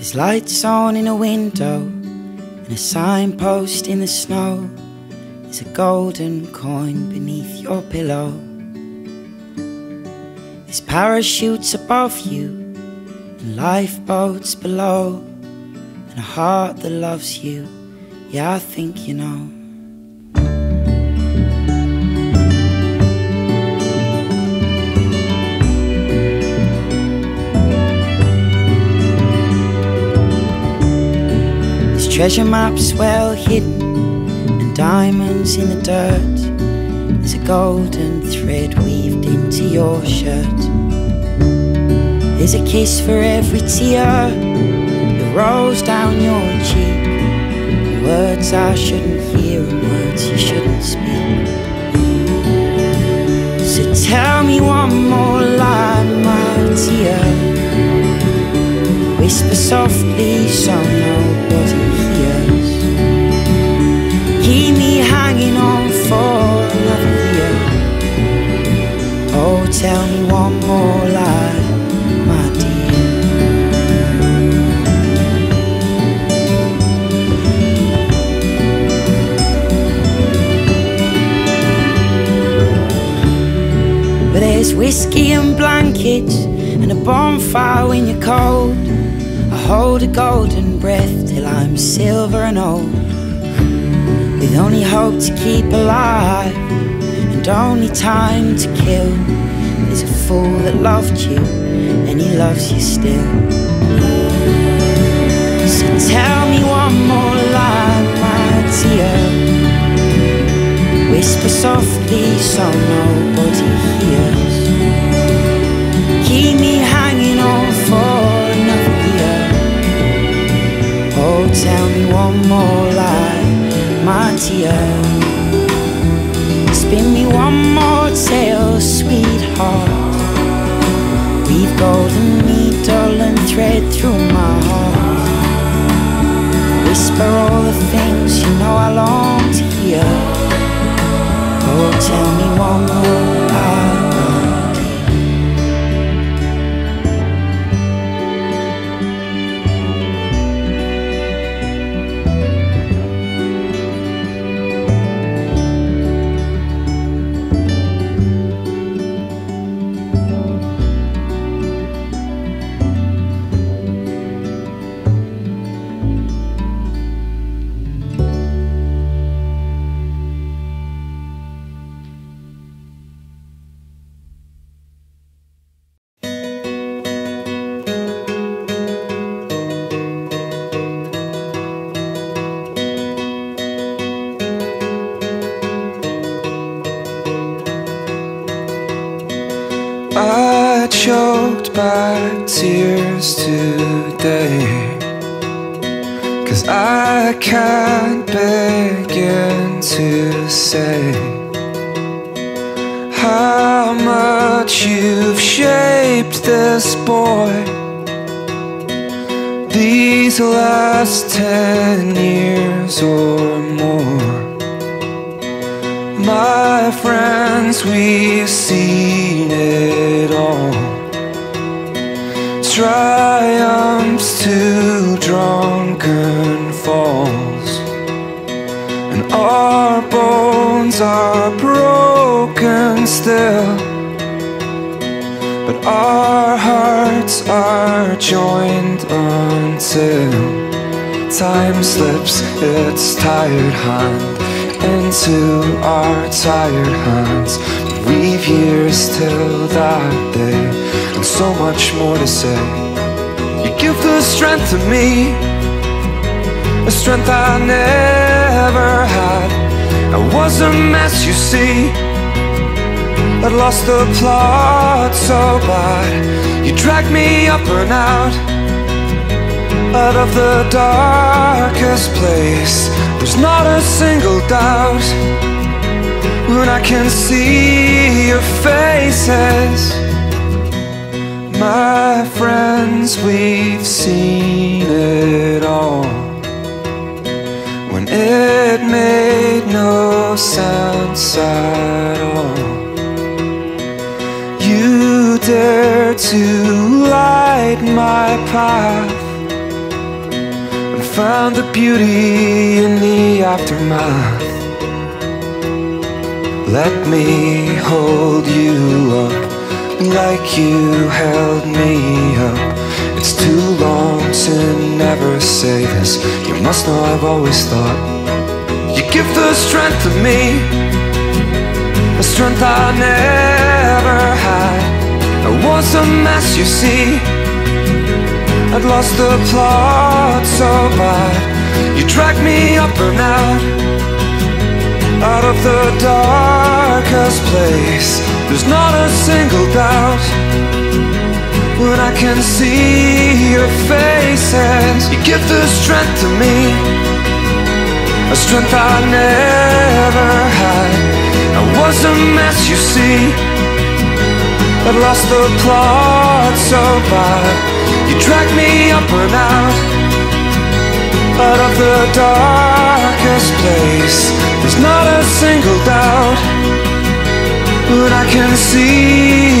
There's lights on in a window and a signpost in the snow. There's a golden coin beneath your pillow. There's parachutes above you and lifeboats below, and a heart that loves you. Yeah, I think you know. Treasure maps well hidden and diamonds in the dirt. There's a golden thread weaved into your shirt. There's a kiss for every tear that rolls down your cheek. Words I shouldn't hear and words you shouldn't speak. So tell me one more lie, my dear. Whisper softly tell me one more lie, my dear. But there's whiskey and blankets and a bonfire when you're cold. I hold a golden breath till I'm silver and old. With only hope to keep alive and only time to kill. There's a fool that loved you and he loves you still. So tell me one more lie, my dear. Whisper softly so nobody hears. Keep me hanging on for another year. Oh, tell me one more lie, my dear. Spin me one more tale, sweetheart. Weave golden needle and thread through my heart. Whisper all the things you know I long to hear. Oh, tell me one more choked back tears today. Cause I can't begin to say how much you've shaped this boy. These last ten years or more. My friends, we've seen Triumphs to drunken falls. And our bones are broken still. But our hearts are joined until time slips its tired hand into our tired hands. We've years till that day, and so much more to say. You give the strength to me, a strength I never had. I was a mess, you see. I'd lost the plot so bad. You dragged me up and out, out of the darkest place. There's not a single doubt when I can see your faces. My friends, we've seen it all. When it made no sense at all. You dare to light my path And found the beauty in the aftermath. Let me hold you up like you held me up. It's too long to never say this. You must know I've always thought you give the strength to me, a strength I never had. I was a mess, you see. I'd lost the plot so bad. You dragged me up and out, out of the darkest place. There's not a single doubt when I can see your faces. You give the strength to me, a strength I never had. I was a mess, you see. I'd lost the plot so bad. You dragged me up and out, out of the darkest place. There's not a single doubt But I can see